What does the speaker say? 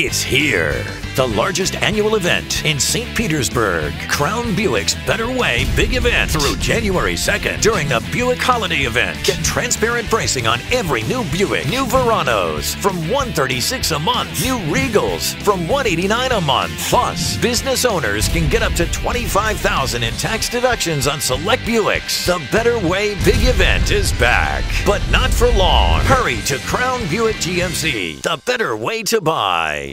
It's here. The largest annual event in St. Petersburg. Crown Buick's Better Way Big Event through January 2nd during the Buick Holiday Event. Get transparent pricing on every new Buick, new Veranos from 136 a month, new Regals from 189 a month. Plus, business owners can get up to 25,000 in tax deductions on select Buicks. The Better Way Big Event is back, but not for long. Hurry to Crown Buick GMC, the better way to buy.